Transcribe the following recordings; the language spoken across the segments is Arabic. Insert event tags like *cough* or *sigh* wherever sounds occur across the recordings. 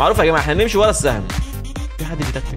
معروف يا جماعة إحنا نمشي ورا السهم. في حد بيتكتك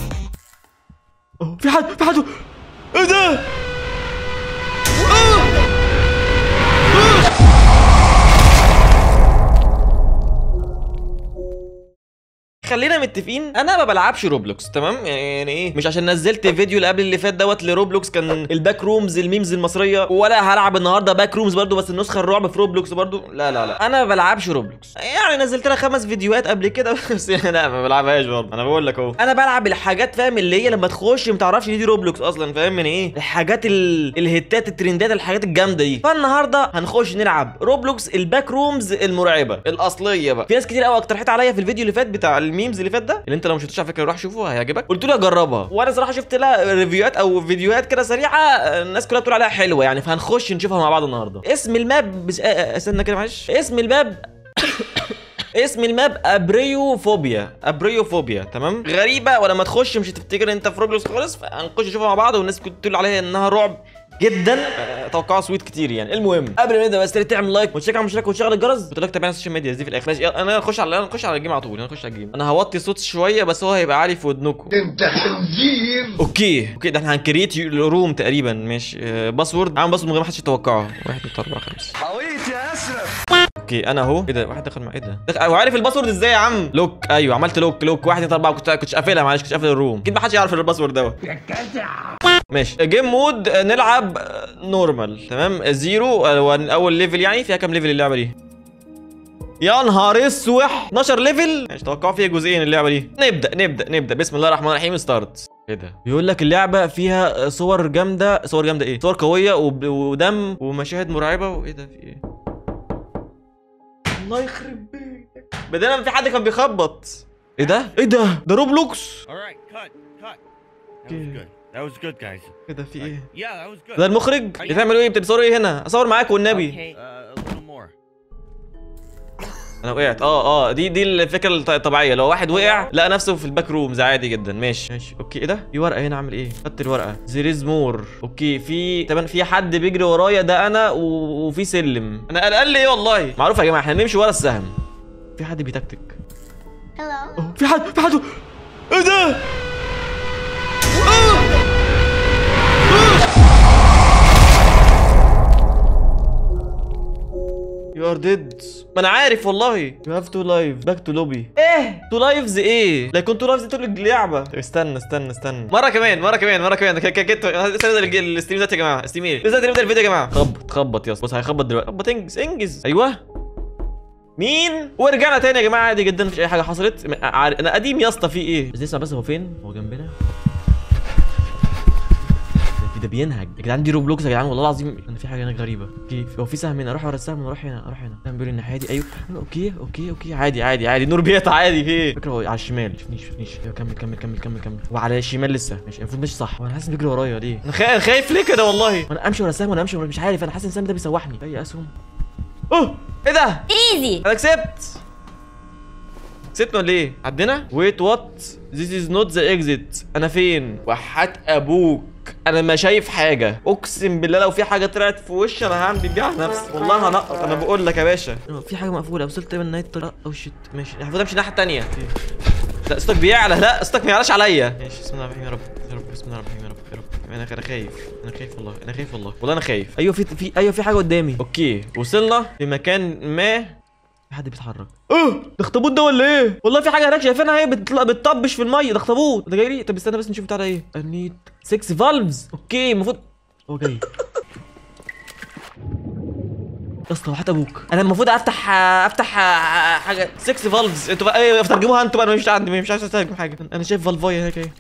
متفقين؟ أنا ما بلعبش روبلوكس تمام؟ يعني إيه؟ مش عشان نزلت فيديو اللي قبل اللي فات دوت لروبلوكس كان *laughs* ال backrooms ال memes المصرية ولا هلعب النهارده backrooms برضو بس النسخة الرعب في روبلوكس برضو. لا لا لا. أنا ما بلعبش روبلوكس. يعني نزلت لها خمس فيديوهات قبل كده *laughs* بس لا ما بلعبهاش برضو. أنا بقول لك اهو. أنا بلعب الحاجات فاهم؟ اللي هي لما تخش ما تعرفش دي, دي روبلوكس أصلا فاهم؟ من إيه؟ الحاجات ال... الهتات الترندات الحاجات الجامدة دي. فالنهاردة هنخش نلعب روبلوكس ال backrooms المرعبة الأصلية بقى. في ناس كتير قوي اقترحت عليا في الفيديو اللي فات بتاع ال memes اللي فات ده؟ اللي انت لو ما شفتوش على فكرة روح شوفه هيعجبك. قلت له اجربها وأنا صراحة شفت لها ريفيوهات أو فيديوهات كده سريعة الناس كلها بتقول عليها حلوة يعني فهنخش نشوفها مع بعض النهارده. اسم ال map بس... آه، آه، استنى كده معلش. اسم ال map *coughs* اسم ال map Apeirophobia. Apeirophobia تمام؟ غريبة ولما تخش مش هتفتكر أنت في روبلوكس خالص فهنخش نشوفها مع بعض والناس كنت تقول عليها إنها رعب. جدا. آه، توقعوا سويت كتير يعني. المهم قبل ما نبدا بس تعمل لايك وتشيك على المشترك وتشغل الجرس. قلت لك تابعنا على السوشيال ميديا دي في الآخر. ماشي أنا نخش على أنا نخش على ال game على طول أنا نخش على ال game. أنا هوطي الصوت شوية بس هو هيبقى عالي في ودنكم. أنت خنزير. okay okay ده إحنا هن create room تقريبا. ماشي آه، password. عامل password من غير ما حدش يتوقعه. 1 2 4 5 حويت يا اشرف okay أنا أهو. إيه ده؟ واحد دخل مع إيه ده؟ دخل- هو عارف ال password إزاي يا عم؟ lock. أيوه عملت lock lock. 1 2 4 كنت كنتش قافلها معلش كنتش قافل ال room. أكيد ما حدش يعرف ال password دوت. ماشي. game mode آه، نلعب آه، normal تمام؟ zero آه، هو أول level يعني فيها كام level اللعبة دي؟ يا نهار أسوح! 12 level ماشي توقعوا فيها جزئين اللعبة دي. نبدأ نبدأ نبدأ. بسم الله الرحمن الرحيم start إيه ده؟ بيقول لك اللعبة فيها صور جامدة صور جامدة إيه؟ صور قوية وب- ودم ومشاهد مرعبة وايه ده؟ في إيه؟ الله يخرب بيتك. بدل في حد كان بيخبط. إيه ده؟ إيه ده؟ ده روبلوكس! That was good. That was good, guys. إيه ده في إيه؟ Yeah, that was good. ده المخرج بتعملوا إيه؟ بتصوروا إيه هنا؟ اصور معاك والنبي. Uh, a little more. أنا وقعت. آه آه دي دي الفكرة الط- الطبيعية. لو واحد وقع لقى نفسه في ال backrooms عادي جدا. ماشي. ماشي. okay إيه ده؟ في ورقة هنا اعمل إيه؟ خدت الورقة. there is more okay في طبعا في حد بيجري ورايا ده أنا و... وفي سلم. أنا قلقان ليه والله؟ معروف يا جماعة إحنا نمشي ورا السهم. في حد بيتكتك. في حد في حد. إيه ده؟ you are dead ما أنا عارف والله. you have two life back to lobby إيه. two lives إيه؟ لا يكون two lives طول اللعبه طب استنى استنى استنى. مرة كمان مرة كمان مرة كمان. c- c- cut استنى نبدأ ال stream دلوقتي يا جماعة. stream إيه؟ لسه نبدا الفيديو يا جماعة. خبط خبط يا أسطى. بص هيخبط دلوقتي. خبط انجز انجز. أيوه. مين؟ ورجعنا تاني يا جماعة. عادي جدا مفيش أي حاجة حصلت. أنا قديم يا أسطى في إيه؟ بس نسمع بس هو فين؟ هو جنبنا؟ ده- بينهج. يا جدعان دي Roblox يا جدعان والله العظيم. أنا في حاجة هنا غريبة. okay. هو في سهم هنا؟ أروح ورا السهم أروح هنا أروح هنا. السهم بيقول الناحيه دي أيوه. okay okay okay. عادي عادي عادي. نور بيقطع عادي في إيه فكرة هو على الشمال. شوفنيش شوفنيش أيوه كمل كمل كمل كمل كمل. وعلى الشمال لسه. ماشي. المفروض ماشي صح. وأنا حاسس بيجري ورايا ليه؟ أنا خا- خايف ليه كده والله؟ وأنا أمشي ورا السهم وأنا أمشي ورا مش عارف. أنا حاسس إن السهم ده بيسوحني. اي اسهم أوه! إيه ده؟ Easy. أنا كسبت. كسبنا ولا إيه؟ عدينا؟ wait what this is not the exit أنا فين؟ وحياة أبوك. أنا ما شايف حاجة. أقسم بالله لو في حاجة طلعت في وشي أنا هعمل بيها نفسي. والله هنقط أنا بقول لك يا باشا. في حاجة مقفولة. وصلت تقريبا نهايه الطريق oh shit ماشي. المفروض أمشي الناحية الثانية لا صوتك بيعلى لا صوتك ما يعلاش عليا. ماشي. بسم الله الرحمن الرحيم. يا رب. يا رب بسم الله الرحمن الرحيم. يا رب. يا رب. أنا أنا خايف. أنا خايف والله. أنا خايف والله. والله أنا خايف. أيوه في في أيوه في حاجة قدامي. okay. وصلنا في مكان ما. في حد بيتحرك. آه ده اخطبوط ده ولا إيه؟ والله في حاجة هناك شايفينها هي بتطلع بتطبش في المية. ده اخطبوط. ده جاي لي؟ طب استنى بس نشوف بتاع ده إيه need 6 valves okay المفروض هو جاي. يا اسطى وحياة أبوك. أنا المفروض افتح أفتح حاجة. 6 valves أنتوا بقى إيه ترجموها أنتوا بقى أنا مش عندي مش عايز اترجم حاجة. أنا شايف valve اية هناك إيه.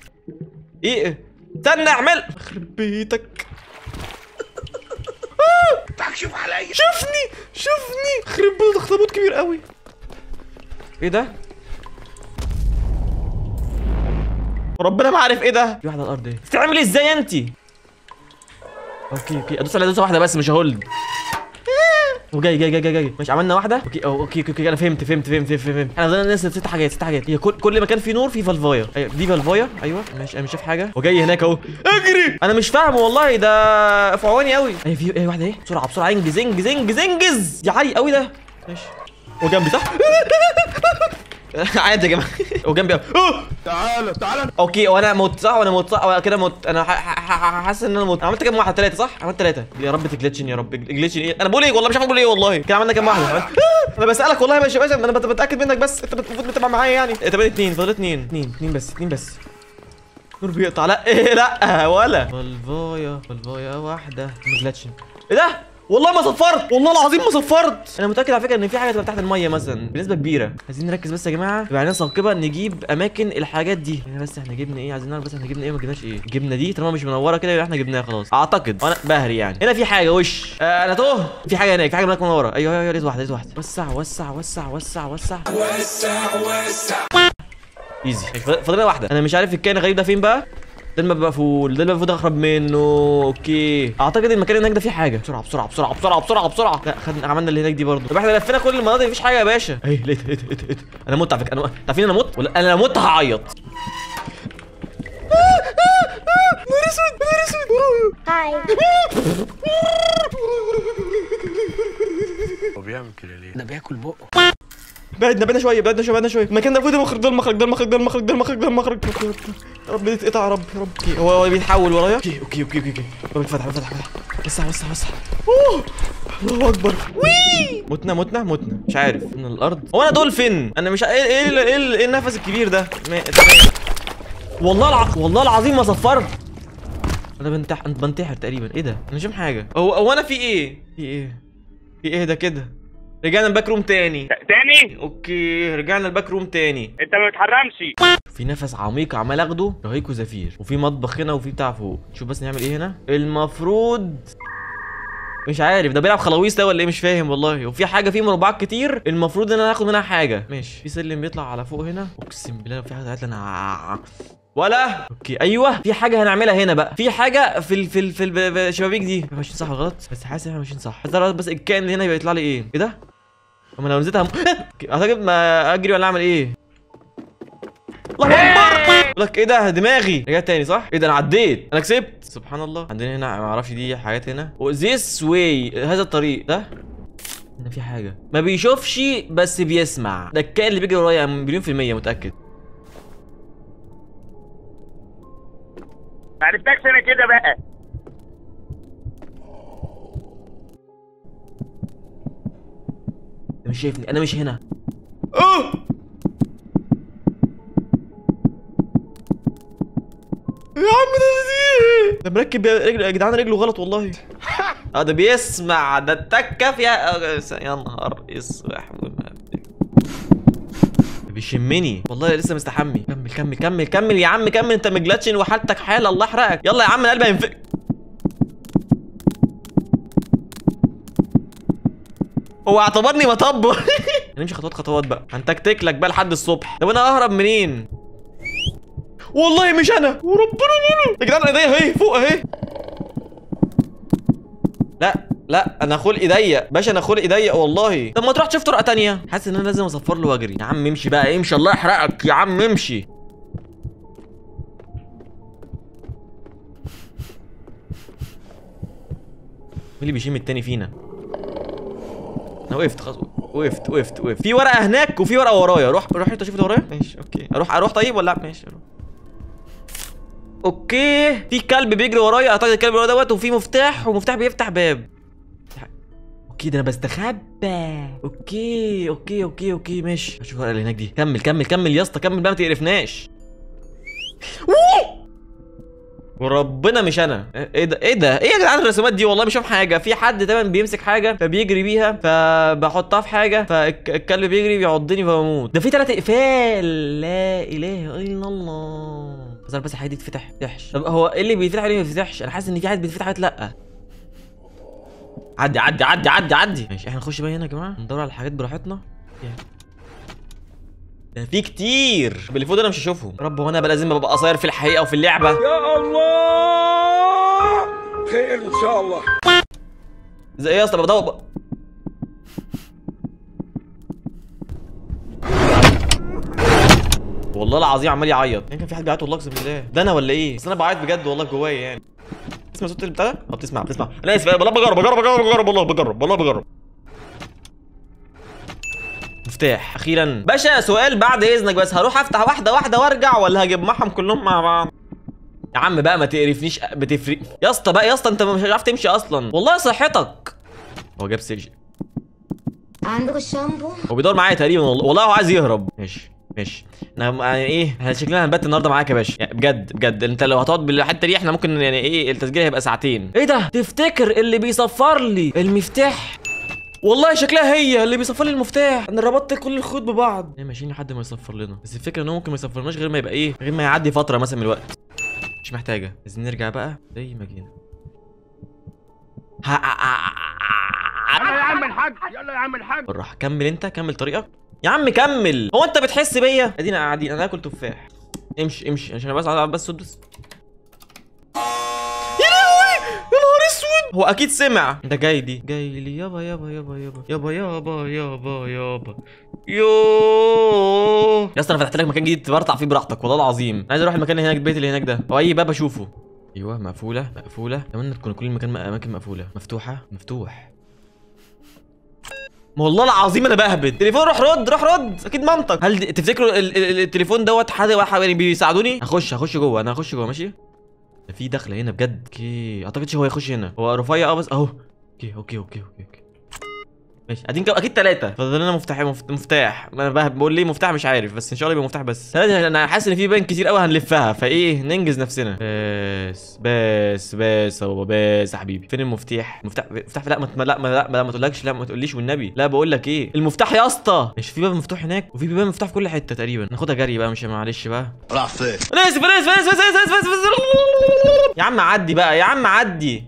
إيه؟ استنى اعمل! يخرب بيتك. تكشف عليا شوفني شوفني. خرب بيت اخطبوط كبير قوي. إيه ده؟ ربنا ما عارف إيه ده. في واحدة على الأرض إيه؟ بتعمل إزاي انت okay okay. أدوس على دوسه واحدة بس مش hold. وجاي جاي جاي جاي جاي. ماشي عملنا واحدة. okay okay okay. أنا فهمت فهمت فهمت فهمت, فهمت. إحنا فضلنا ننزل ست حاجات ست حاجات. هي كل كل مكان فيه نور فيه valve اية أيوة دي valve اية أيوه. ماشي أنا مش شايف حاجة. وجاي هناك أهو. اجري! أنا مش فاهم والله ده في قوي أيوه في إيه واحدة إيه بسرعة بسرعة. إنجز إنجز إنجز إنجز. يا عالي قوي ده. ماشي. هو جنبي صح؟ *laughs* *laughs* عادي يا جماعة. وجنبي! تعالى تعالى. okay وأنا مت صح؟ وأنا مت صح؟ كده مت أنا ح- ح- ح- حاسس إن أنا مت عملت كام واحدة ثلاثة صح؟ عملت ثلاثة يا رب تجلتشن يا رب. جلتشن إيه أنا بقول إيه؟ والله مش عارف بقول إيه والله. كده عملنا كام واحدة! أنا بسألك والله يا باشا باشا. أنا بت- بتأكد منك بس. أنت المفروض بتبقى معايا يعني. طب اثنين فاضل اثنين اثنين اثنين بس اثنين بس. نور بيقطع. لا إيه؟ لا. *laughs* ولا. فالفايا فالفايا واحدة. مجلتشن إيه ده؟ والله ما صفرت. والله العظيم ما صفرت. أنا متأكد على فكرة إن في حاجة تبقى تحت المية مثلا. بنسبة كبيرة. عايزين نركز بس يا جماعة يبقى عندنا ثاقبه نجيب أماكن الحاجات دي. هنا بس إحنا جبنا إيه؟ عايزين نعرف بس إحنا جبنا إيه وما جبناش إيه. جبنا دي طالما مش منورة كده يبقى إحنا جبناها خلاص. أعتقد. وأنا بهري يعني. هنا في حاجة. وش؟ آه أنا تهت في حاجة هناك. في حاجة هناك منورة. أيوه أيوه لقيت واحدة لقيت واحدة وسع وسع وسع وسع وسع. easy فاضل واحدة. أنا مش عارف الكائن الغريب ده فين بقى؟ ده ال map مقفول ده المفروض اخرب منه okay. أعتقد المكان هناك ده فيه حاجة. بسرعة بسرعة بسرعة بسرعة بسرعة بسرعة. لا خدنا عملنا اللي هناك دي برضه. طب إحنا لفينا كل المناطق مفيش حاجة يا باشا. إيه لقيت لقيت لقيت لقيت أنا مت على فكرة. أنا عارفين أنا مت؟ ولا أنا لو مت هعيط. نهار أسود نهار أسود. Hi. هو بيعمل كده ليه؟ ده بياكل بقه. بعدنا بعدنا شوية بعدنا شوية بعدنا شوية. المكان ده المفروض المخرج ده المخرج ده المخرج ده المخرج ده المخرج ده المخرج. يا رب يتقطع يا رب يا رب okay هو هو بيتحول ورايا؟ okay okay okay okay الباب اتفتح الباب اتفتح وسع وسع وسع. أوه! الله أكبر. وي متنا متنا متنا. مش عارف. من الأرض. هو أنا دولفين. أنا مش إيه إيه ال- إيه, ال- إيه النفس الكبير ده؟ والله الع... والله العظيم ما صفرت. أنا بنتح... بنتحر تقريبا. إيه ده؟ أنا مش فاهم حاجة. هو هو أنا في إيه؟ في إيه؟ في إيه ده كده؟ رجعنا ال back room تاني. تاني؟ okay رجعنا ال back room تاني. انت ما بتحرمش. في نفس عميق عمال اخده شهيق وزفير. وفي مطبخ هنا وفي بتاع فوق. شوف بس نعمل إيه هنا. المفروض مش عارف ده بيلعب خلاويص ده ولا إيه؟ مش فاهم والله. وفي حاجة فيه مربعات كتير. المفروض ان أنا اخد منها حاجة. ماشي. في سلم بيطلع على فوق هنا. اقسم بالله لو في حاجة طلعت أنا ولا؟ okay أيوه. في حاجة هنعملها هنا بقى. في حاجة في ال في ال في الشبابيك دي. ماشيين صح غلط؟ بس حاسس إن إحنا ماشيين صح. بس بس الكائن اللي هنا يبقى يطلع لي إيه؟ إيه ده؟ أما لو نزلت هم... *laughs* أعتقد ما أجري ولا أعمل إيه؟ الله أكبر! بقول لك إيه ده؟ دماغي! رجعت تاني صح؟ إيه ده؟ أنا عديت! أنا كسبت! سبحان الله! عندنا هنا ما أعرفش دي حاجات هنا. this way هذا الطريق. ده؟ هنا في حاجة. ما بيشوفش بس بيسمع. ده الكائن اللي بيجري ورايا مليون في المية متأكد. ما عرفتكش أنا كده بقى. مش شايفني. أنا مش هنا. آه يا عم ده ده مركب يا رجل يا جدعان رجله غلط والله. *laughs* آه ده بيسمع ده التكه فيها آه، يا نهار أسوح. بيشمني. والله لسه مستحمي. كمل كمل كمل كمل يا عم كمل. انت مجلتشن وحالتك حال الله يحرقك. يلا يا عم القلب هينفك. هو اعتبرني مطب *laughs* نمشي خطوات خطوات بقى. هنتكتك لك بقى لحد الصبح. طب أنا اهرب منين؟ والله مش أنا. وربنا منه يا جدعان ايديا اهي فوق اهي. لا لا أنا خلقي ضيق باشا أنا خلقي ضيق والله. طب ما تروح تشوف طرقة تانية. حاسس ان أنا لازم اصفر له واجري. يا عم امشي بقى. امشي الله يحرقك. يا عم امشي. مين اللي بيشم التاني فينا؟ أنا وقفت خلاص وقفت وقفت وقفت. في ورقة هناك وفي ورقة ورايا. روح روح أنت شوف اللي ورايا. ماشي okay. أروح أروح طيب ولا لأ؟ ماشي أروح. okay. في كلب بيجري ورايا. أعتقد الكلب اللي دوت وفي مفتاح ومفتاح بيفتح باب. okay ده أنا بستخبى. okay okay okay okay ماشي. أشوف الورقة اللي هناك دي. كمل كمل كمل يا اسطى. كمل بقى ما تقرفناش! وربنا مش أنا. إيه ده؟ إيه ده؟ إيه يا جدعان الرسومات دي؟ والله فاهم حاجة. في حد دايما بيمسك حاجة فبيجري بيها فبحطها في حاجة فالكلب بيجري بيعضني فبموت. ده في ثلاث اقفال لا إله إلا الله. بس بس الحاجة دي تتفتح. تفتحش طب هو إيه اللي بيتفتح واللي ما بيتفتحش؟ أنا حاسس إن في حاجات بتتفتح حاجات لأ. عدي عدي عدي عدي عدي. ماشي إحنا نخش بقى هنا يا جماعة. ندور على الحاجات براحتنا. ده في كتير. باللي فوق أنا مش هشوفهم. رب هو أنا بقى لازم أبقى قصير في الحقيقة وفي اللعبة. يا الله! خير إن شاء الله. زي إيه يا أسطى؟ بدور. والله العظيم عمال يعيط. يمكن في حد بيعيط والله أقسم بالله. ده أنا ولا إيه؟ بس أنا بعيط بجد والله جوايا يعني. تسمع صوت البتاع ده؟ آه بتسمع بتسمع. أنا آسف والله بجرب بجرب بجرب بجرب والله بجرب والله بجرب. مفتاح. أخيرا. باشا سؤال بعد إذنك بس. هروح أفتح واحدة واحدة وأرجع ولا هجمعهم كلهم مع بعض؟ يا عم بقى ما تقرفنيش بتفرق. يا اسطى بقى يا اسطى أنت مش عارف تمشي أصلا. والله صحتك. هو جاب سجن. عندك الشامبو؟ هو بيدور معايا تقريبا والله. والله هو عايز يهرب. ماشي ماشي. أنا يعني إيه إحنا شكلنا هنبات النهارده معاك يا باشا. يعني بجد بجد. أنت لو هتقعد بالحتة دي إحنا ممكن يعني إيه التسجيل هيبقى ساعتين. إيه ده؟ تفتكر اللي بيصفر لي المفتاح؟ والله شكلها هي اللي بيصفر لي المفتاح. أنا ربطت كل الخيوط ببعض. إيه ماشيين لحد ما يصفر لنا. بس الفكرة إن هو ممكن ما يصفرناش غير ما يبقى إيه غير ما يعدي فترة مثلا من الوقت. مش محتاجة. لازم نرجع بقى زي ما جينا. يلا يا عم الحاج يلا يا عم الحاج. بالراحة. كمل أنت كمل طريقك. يا عم كمل. هو أنت بتحس بيا؟ إدينا قاعدين. أنا اكل تفاح. امشي امشي. عشان بس بس بس هو أكيد سمع. انت جاي دي. جاي لي. يابا يابا يابا يابا. يابا يابا يابا يابا. يو يا اسطى أنا فتحت لك مكان جديد تبرطع فيه براحتك والله العظيم عايز أروح المكان اللي هناك البيت اللي هناك ده أو اي باب اشوفه أيوه مقفوله مقفوله اتمنى تكون كل المكان اماكن مقفوله مفتوحه مفتوح ما والله العظيم أنا بهبد تليفون روح رد روح رد أكيد مامتك هل تفتكروا ال- ال- التليفون دوت حد واحد يعني بيساعدوني هخش هخش جوه أنا هخش جوه ماشي ده في دخله هنا بجد. okay. أعتقدش هو يخش هنا. هو رفيع آه بس أهو. okay okay okay okay, okay. ماشي. قاعدين كم أكيد ثلاثة فاضل لنا مفتاح مفت- مفتاح. أنا بقول ليه مفتاح مش عارف بس إن شاء الله يبقى مفتاح بس. ثلاثة أنا حاسس إن في بان كتير قوي هنلفها فإيه ننجز نفسنا. بس بس بس يا بابا بس يا حبيبي. فين المفتاح؟ المفتاح مفتاح لا ما ت- لا ما لا ما, تقولكش لا ما تقوليش والنبي. لا بقول لك إيه المفتاح يا اسطى. مش في باب مفتوح هناك وفي باب مفتوح في كل حتة تقريبا. ناخدها جري بقى مش معلش بقى. راح فين؟ أنا آسف أنا آسف أنا آسف أنا آسف أنا آسف أنا آسف يا عم عدي بقى يا عم عدي.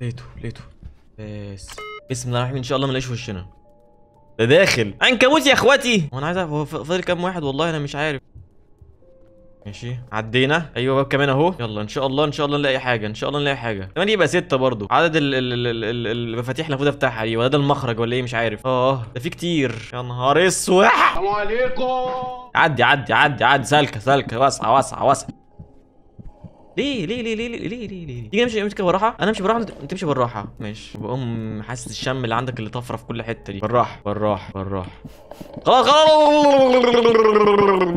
لقيته لقيته بس. بسم الله الرحمن الرحيم. إن شاء الله ما نلاقيش وشنا. ده داخل. عنكبوت يا إخواتي. هو أنا عايز أعرف هو فاضل كام واحد؟ والله أنا مش عارف. ماشي. عدينا. أيوه باب كمان أهو. يلا إن شاء الله إن شاء الله نلاقي حاجة إن شاء الله نلاقي حاجة. كمان يبقى ستة برضو. عدد ال ال ال ال ال المفاتيح اللي المفروض أفتحها. دي ولا ده المخرج ولا إيه؟ مش عارف. آه ده في كتير. يا نهار أسود. السلام عليكم. عدي عدي عدي عدي. سالكة سالكة. واسعة واسعة واسعة. ليه؟ ليه؟ ليه؟ ليه؟ ليه؟ ليه؟ ليه, ليه؟ تيجي نمشي ليه ليه بالراحة؟ أنا أمشي بالراحة أنت ليه بالراحة. ماشي. بقوم حاسس الشم اللي عندك اللي طفرة في كل حتة دي. بالراحة بالراحة بالراحة. خلاص ليه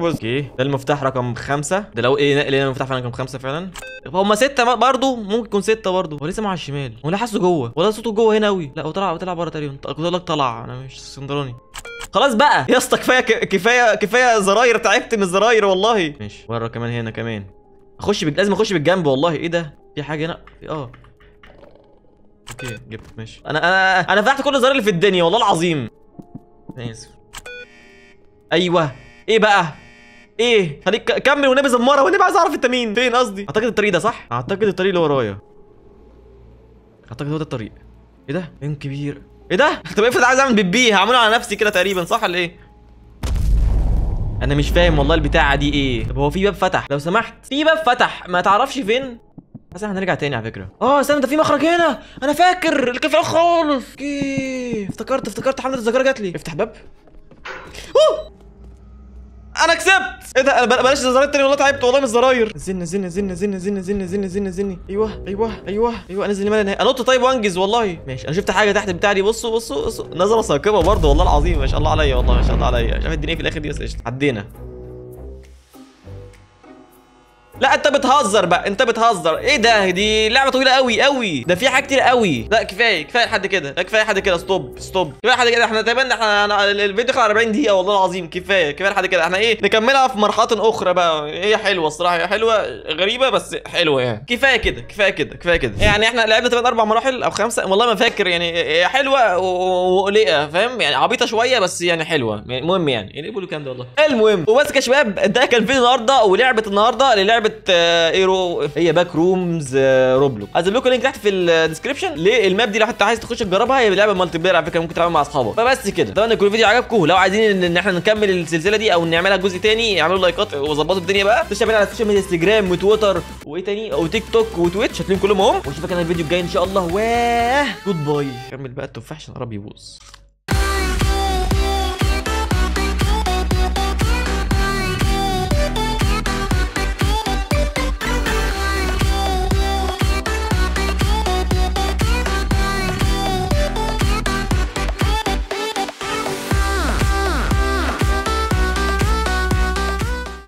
أوكي. ده المفتاح رقم خمسة. ده لو إيه نقل هنا المفتاح ليه رقم خمسة فعلا. هما ستة برضه ممكن يكون ستة برضه. هو لسه مع الشمال. ولا حاسه جوه. ولا صوته جوه هنا قوي لا هو طلع طلع بره تقريبا. كنت ليه لك طلع. أنا مش اسكندراني. خلاص بقى. يا اسطى كفاية كفاية كفاية زراير تعبت من الزراير والله. ماشي. بره كمان هنا كمان. أخش بج... لازم أخش بالجنب والله. إيه ده؟ في حاجة هنا؟ آه. أوكي جبت. ماشي. أنا أنا أنا فتحت كل الزراير اللي في الدنيا والله العظيم. آسف. أيوه. إيه بقى؟ إيه؟ خليك كمل والنبي زماره والنبي عايز أعرف أنت مين. فين قصدي؟ أعتقد الطريق ده صح؟ أعتقد الطريق اللي ورايا. أعتقد هو ده الطريق. إيه ده؟ فين كبير. إيه ده؟ طب افرض عايز أعمل بيبي هعمله على نفسي كده تقريبا صح ولا إيه؟ أنا مش فاهم والله البتاعة دي إيه. طب هو في باب فتح؟ لو سمحت. في باب فتح. ما تعرفش فين؟ بس إحنا هنرجع تاني على فكرة. آه استنى ده في مخرج هنا. أنا فاكر الأول خالص. okay افتكرت افتكرت حملة الذاكرة جات لي. افتح باب أوه! أنا كسبت! إيه ده؟ أنا بل- بلاش الزراير تاني والله تعبت والله من الزراير زن زن زن زن زن زن زن زن أيوه أيوه أيوه أيوه. انزل لماذا نهائي انط طيب وانجز والله. ماشي أنا شفت حاجة تحت البتاع دي بصوا بصوا بصوا. نظرة ثاقبة برضه والله العظيم. ما شاء الله عليا والله ما شاء الله عليا. شايف الدنيا في الآخر دي؟ بس قشطة. عدينا. لا انت بتهزر بقى انت بتهزر. إيه ده؟ دي لعبة طويلة قوي قوي. ده في حاجات كتير قوي. لا كفاية كفاية لحد كده. لا كفاية لحد كده. stop stop كفاية لحد كده. إحنا تقريبا إحنا الفيديو على 40 دقيقة والله العظيم. كفاية كفاية لحد كده. إحنا إيه نكملها في مرحلة أخرى بقى. هي حلوة الصراحة هي حلوة غريبة بس حلوة يعني. كفاية كده كفاية كده كفاية كده. يعني إحنا لعبنا تقريبا أربع مراحل أو خمسة. والله ما فاكر يعني حلوة وقلقة فاهم؟ يعني عبيطة شوية بس يعني حلوة. يعني المهم يعني يعني بيقولوا الكلام ده والله. المهم وبس يا شباب ده كان فيديو النهارده ولعبة النهارده للعبة آه، إيه رو هي Backrooms آه، Roblox هسيب لكم link تحت في ال description لل map دي لو حتى عايز تخش تجربها هي لعبة multiplayer على فكرة ممكن تلعبها مع أصحابك. فبس كده. اتمنى يكون الفيديو عجبكم لو عايزين ان إحنا نكمل السلسلة دي أو نعملها جزء تاني اعملوا likeات وظبطوا الدنيا بقى. تشتغل على ال social media انستجرام وتويتر وإيه تاني؟ وتيك توك وتويتش. هتلاقيهم كلهم اهم ونشوفك أنا الفيديو الجاي إن شاء الله. واه! goodbye كمل بقى التفاح عشان قرب يبوظ.